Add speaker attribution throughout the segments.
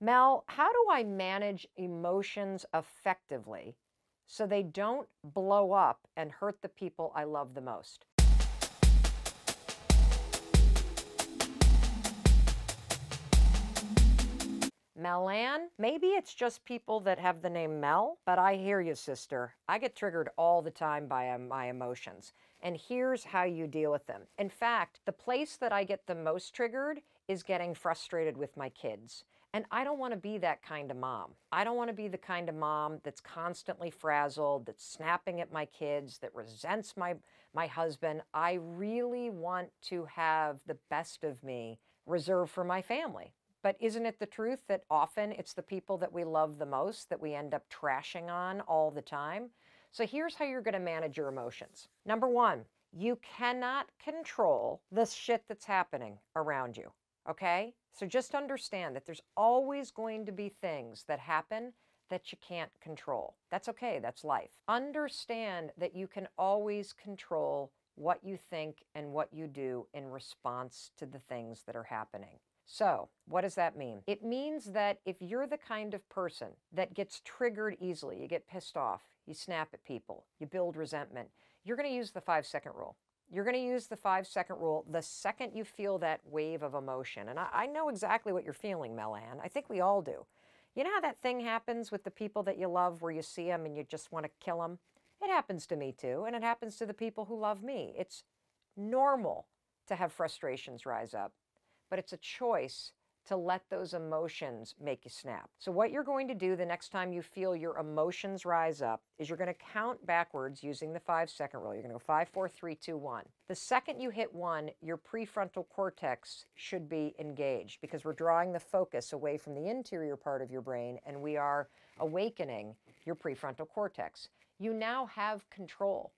Speaker 1: Mel, how do I manage emotions effectively so they don't blow up and hurt the people I love the most? Melan, maybe it's just people that have the name Mel, but I hear you, sister. I get triggered all the time by um, my emotions. And here's how you deal with them. In fact, the place that I get the most triggered is getting frustrated with my kids. And I don't want to be that kind of mom. I don't want to be the kind of mom that's constantly frazzled, that's snapping at my kids, that resents my, my husband. I really want to have the best of me reserved for my family. But isn't it the truth that often it's the people that we love the most that we end up trashing on all the time? So here's how you're going to manage your emotions. Number one, you cannot control the shit that's happening around you. Okay? So just understand that there's always going to be things that happen that you can't control. That's okay. That's life. Understand that you can always control what you think and what you do in response to the things that are happening. So, what does that mean? It means that if you're the kind of person that gets triggered easily, you get pissed off, you snap at people, you build resentment, you're going to use the five second rule. You're going to use the five second rule the second you feel that wave of emotion. And I, I know exactly what you're feeling, Melan. I think we all do. You know how that thing happens with the people that you love where you see them and you just want to kill them? It happens to me too, and it happens to the people who love me. It's normal to have frustrations rise up but it's a choice to let those emotions make you snap. So what you're going to do the next time you feel your emotions rise up is you're going to count backwards using the five second rule. You're going to go five, four, three, two, one. The second you hit one, your prefrontal cortex should be engaged because we're drawing the focus away from the interior part of your brain and we are awakening your prefrontal cortex. You now have control.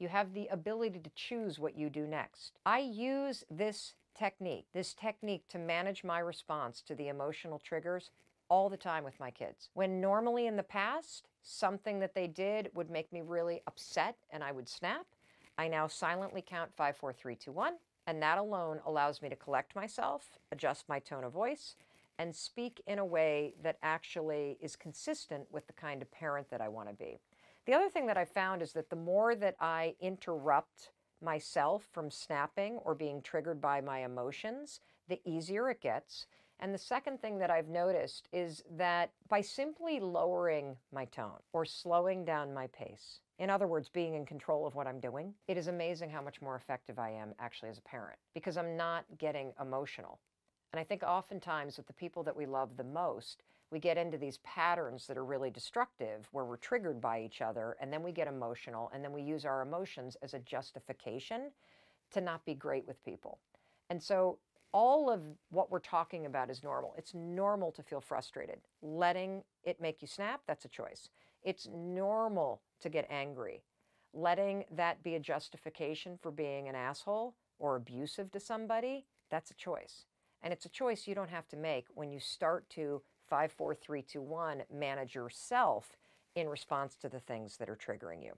Speaker 1: You have the ability to choose what you do next. I use this technique, this technique to manage my response to the emotional triggers all the time with my kids. When normally in the past, something that they did would make me really upset and I would snap, I now silently count five, four, three, two, one, and that alone allows me to collect myself, adjust my tone of voice, and speak in a way that actually is consistent with the kind of parent that I want to be. The other thing that I found is that the more that I interrupt myself from snapping or being triggered by my emotions, the easier it gets. And the second thing that I've noticed is that by simply lowering my tone or slowing down my pace, in other words, being in control of what I'm doing, it is amazing how much more effective I am actually as a parent because I'm not getting emotional. And I think oftentimes with the people that we love the most, we get into these patterns that are really destructive where we're triggered by each other and then we get emotional and then we use our emotions as a justification to not be great with people. And so all of what we're talking about is normal. It's normal to feel frustrated. Letting it make you snap, that's a choice. It's normal to get angry. Letting that be a justification for being an asshole or abusive to somebody, that's a choice. And it's a choice you don't have to make when you start to five, four, three, two, one, manage yourself in response to the things that are triggering you.